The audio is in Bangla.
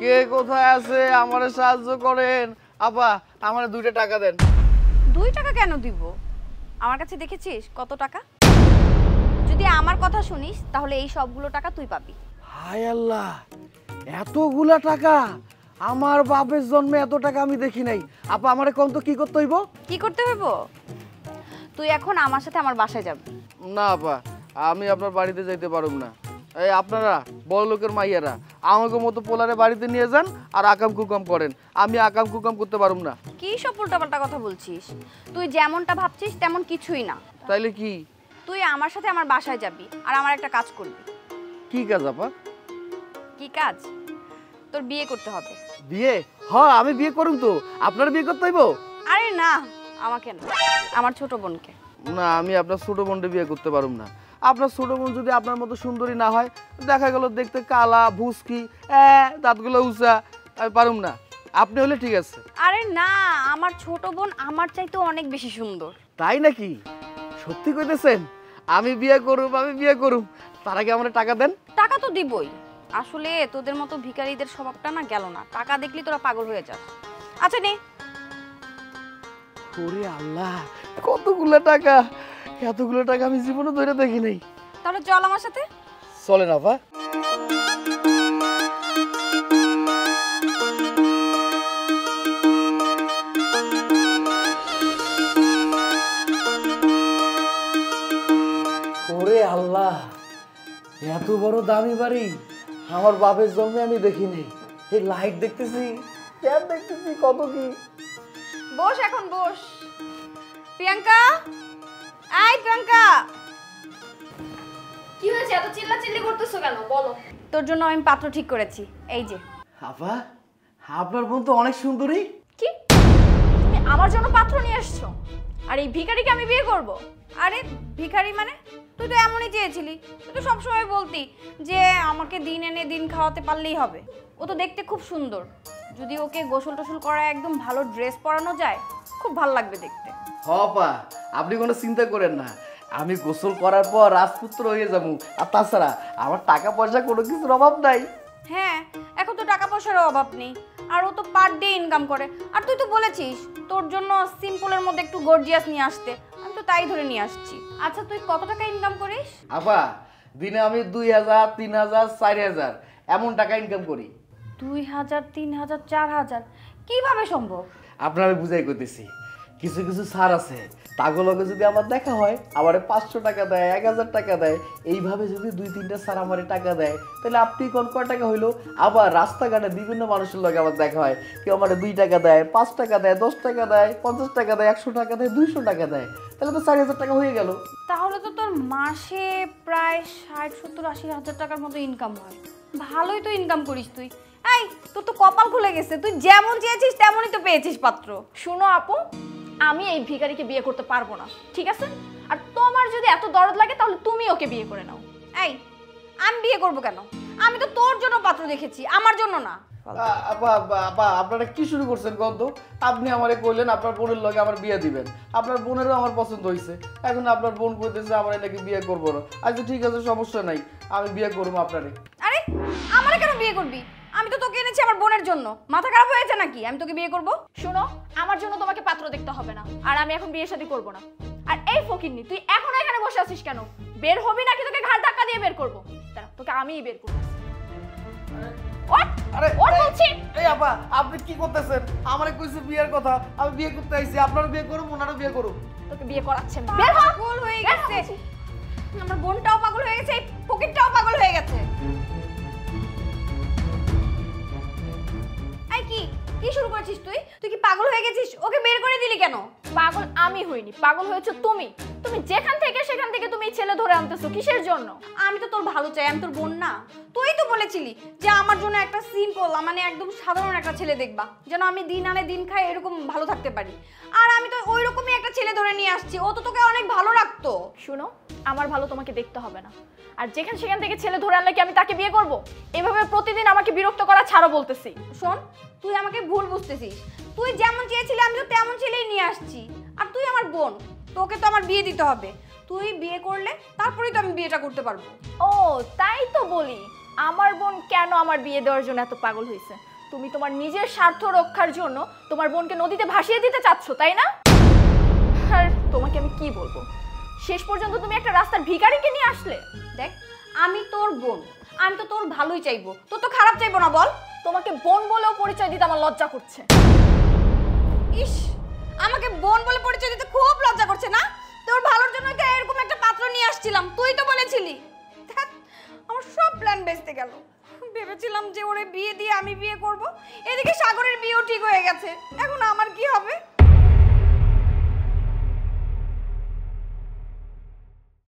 কে কোথায় আছে? আমারে সাহায্য করেন। আপা আমারে দুইটা টাকা দেন। দুই টাকা কেন দিব? আমার কাছে দেখেছিস কত টাকা? যদি আমার কথা শুনিস তাহলে এই সবগুলো টাকা তুই পাবি। হায় আল্লাহ এতগুলা টাকা? আমার বাপের জন্মে এত টাকা আমি দেখি নাই। আপা আমারে কোন তো কি করতে হইব? কি করতে হইব? তুই এখন আমার সাথে আমার বাসায় যাবি। না আপা আমি আপনার বাড়িতে যাইতে পারুম না। এই আপনারা বড় লোকের মাইয়ারা আমাকে মতো পোলারে বাড়িতে নিয়ে যান আর আকাম কুকাম করেন। আমি আকাম কুকাম করতে পারুম না। কি সব উল্টাপাল্টা কথা বলছিস? তুই যেমনটা ভাবছিস তেমন কিছুই না। তাইলে কি? তুই আমার সাথে আমার বাসায় যাবি আর আমার একটা কাজ করবি। কি কাজ আপা? কি কাজ? তোর বিয়ে করতে হবে। বিয়ে? হ্যাঁ আমি বিয়ে করুম তো। আপনার বিয়ে করতে হইব? আরে না আমাকে না। আমার ছোট বোনকে। না আমি আপনার ছোট বোনটা বিয়ে করতে পারুম না। আপনার ছোট বোন যদি আপনার মতো সুন্দরী না হয় দেখা গেল দেখতে কালা ভুসকি দাঁতগুলো উঁচা আমি পারুম না। আপনি হলে ঠিক আছে। আরে না আমার ছোট বোন আমার চাইতে অনেক বেশি সুন্দর। তাই নাকি? সত্যি কইতেছেন? আমি বিয়ে করুম আমি বিয়ে করুম। তার আগে আমার টাকা দেন। টাকা তো দিবই। আসলে তোদের মতো ভিখারিদের স্বভাবটা না গেল না। টাকা দেখলি তোরা পাগল হয়ে যাস। আচ্ছা নে। ওরে আল্লাহ কতগুলো টাকা? এতগুলো টাকা আমি জীবনে ধরে দেখি নাই। তাহলে চল আমার সাথে। চলে না পা ওরে আল্লাহ এত বড় দামি বাড়ি আমার বাপের জন্মে আমি দেখিনি এই লাইট দেখতেছি দেখতেছি কত কি। বস এখন বস। প্রিয়াঙ্কা? আই প্রিয়াঙ্কা কি হয়েছে? এত চিল্লা চিল্লি করতেছো কেন? বলো। তোর জন্য আমি পাত্র ঠিক করেছি। এই যে। আপা আপনার বোন তো অনেক সুন্দরী। কি? তুমি আমার জন্য পাত্র নিয়ে আসছো আর এই ভিখারিকে আমি বিয়ে করব? আরে ভিখারি মানে? তুই তো এমনই চেয়েছিলি। তুই তো সবসময় বলতি যে আমাকে দিন এনে দিন খাওয়াতে পারলেই হবে। ও তো দেখতে খুব সুন্দর। যদি ওকে গোসল টোসল করা একদম ভালো ড্রেস পরানো যায় খুব ভালো লাগবে দেখতে। হপা আপনি কোনো চিন্তা করেন না। আমি গোসল করার পর রাজপুত্র হয়ে যাব। আর তাছাড়া আমার টাকা পয়সা কোনো কিছুর অভাব নাই। হ্যাঁ এখন তো টাকা পয়সার অভাব নেই। আর ও তো পার ডে ইনকাম করে। আর তুই তো বলেছিস তোর জন্য সিম্পলের মধ্যে একটু গর্জিয়াস নিয়ে আসতে। আমি তো তাই ধরে নিয়ে আসছি। আচ্ছা তুই কত টাকা ইনকাম করিস? আপা দিনে আমি দুই হাজার তিন হাজার চার হাজার এমন টাকা ইনকাম করি। দুই হাজার তিন হাজার চার হাজার। কীভাবে সম্ভব? আপনার বুঝাই করতেছি কিছু কিছু ছাড় আছে তাগুলোকে যদি আমার দেখা হয়, আমার পাঁচশো টাকা দেয়, এক হাজার টাকা দেয়, এইভাবে যদি দুই তিনটা স্যার আমার টাকা দেয়, তাহলে আপনি কোন কয় টাকা হইল? আবার রাস্তাঘাটে বিভিন্ন মানুষের লগে আমার দেখা হয়, কেউ আমার দুই টাকা দেয়, পাঁচ টাকা দেয়, দশ টাকা দেয়, পঞ্চাশ টাকা দেয়, একশো টাকা দেয়, দুইশো টাকা দেয়, তাহলে তো চার হাজার টাকা হয়ে গেল। তাহলে তো তোর মাসে প্রায় ষাট, সত্তর, আশি হাজার টাকার মতো ইনকাম হয়। ভালোই তো ইনকাম করিস তুই। এই, তোর তো কপাল খুলে গেছে, তুই যেমন চেয়েছিস তেমনই তো পেয়েছিস পাত্র। শুনো আপু আমি এই ভিখারিকে বিয়ে করতে পারব না ঠিক আছে? আর তোমার যদি এত দরদ লাগে তাহলে তুমি ওকে বিয়ে করে নাও। এই আমি বিয়ে করব কেন? আমি তো তোর জন্য পাত্র দেখেছি আমার জন্য না। আপা আপা, আপা আপনারা কি শুরু করছেন গন্ধ আপনি আমারে কইলেন আপনার বোনের লগে আমার বিয়ে দিবেন। আপনার বোনেরও আমার পছন্দ হয়েছে এখন আপনার বোন কইতেছে আমার নাকি বিয়ে করব না। আচ্ছা ঠিক আছে সমস্যা নাই। আমি বিয়ে করব আপনারে। আরে আমারে কেন বিয়ে করবি? আমি তো তোকে এনেছি আমার বোনের জন্য। মাথা খারাপ হয়েছে নাকি? আমি তোকে বিয়ে করব? শুনো আমার জন্য তোমাকে পাত্র দেখতে হবে না। আর আমি এখন বিয়ে শাদী করব না। আর এই ফকিরনি তুই এখনও এখানে বসে আছিস কেন? বের হবি নাকি তোকে ঘাট ধাক্কা দিয়ে বের করব? দাঁড়া তোকে আমিই বের করব। আরে ওঠ বলছি। এই আপা আপনি কি করতেছেন? আমারে কইছে বিয়ের কথা। আমি বিয়ে করতে আইছি আপনারও বিয়ে করুম ওনারও বিয়ে করুম। তোকে বিয়ে করাচ্ছে আমি। বের হ। পাগল হয়ে গেছে। আমার বোনটাও পাগল হয়ে গেছে এই ফকিরটাও পাগল হয়ে গেছে। কি শুরু করেছিস তুই? তুই কি পাগল হয়ে গেছিস? ওকে বের করে দিলি কেন? পাগল আমি হইনি। পাগল হয়েছে তুমি। তুমি যেখান থেকে সেখান থেকে তুমি ছেলে ধরে আনতেছো কিসের জন্য? আমি তো তোর ভালো চাই আমি তোর বোন না। তুই তো বলেছিলি যে আমার জন্য একটা সিম্পল মানে একদম সাধারণ একটা ছেলে দেখবা যেন আমি দিন আনে দিন খাই এরকম ভালো থাকতে পারি। আর আমি তো ওই রকমই একটা ছেলে ধরে নিয়ে আসছি ও তো তোকে অনেক ভালো রাখতো। শুনো আমার ভালো তোমাকে দেখতে হবে না। আর যেখানে সেখান থেকে ছেলে ধরে আনলে কি আমি তাকে বিয়ে করব? এভাবে প্রতিদিন আমাকে বিরক্ত করা ছাড়ো বলতেছি। শোন তুই আমাকে ভুল বুঝতেছিস। তুই যেমন চেয়েছিলি আমি তো তেমন ছেলেই নিয়ে আসছি। আর তুই আমার বোন তোকে তো আমার বিয়ে দিতে হবে। তুই বিয়ে করলে তারপরেই তো আমি বিয়েটা করতে পারব। ও তাই তো বলি। আমার বোন কেন আমার বিয়ে দেওয়ার জন্য এত পাগল হয়েছে? তুমি তোমার নিজের স্বার্থ রক্ষার জন্য তোমার বোনকে নদীতে ভাসিয়ে দিতে চাচ্ছ তাই না? আর তোমাকে আমি কি বলব? শেষ পর্যন্ত তুমি একটা রাস্তার ভিখারিকে নিয়ে আসলে। দেখ, আমি তোর বোন, আমি তো তোর ভালোই চাইব। তোর তো খারাপ চাইব না, বল। তোমাকে বোন বলেও পরিচয় দিতে আমার লজ্জা করছে। ইস, আমাকে বোন বলে পরিচয় দিতে খুব লজ্জা করছে না? তোর ভালোর জন্য তো এরকম একটা পাত্র নিয়ে আসছিলাম, তুই তো বলেছিলি। আমার সব প্ল্যান বেঁচতে গেল। ভেবেছিলাম যে ওরে বিয়ে দিয়ে আমি বিয়ে করব। এদিকে সাগরের বিয়েও ঠিক হয়ে গেছে। এখন আমার কি হবে?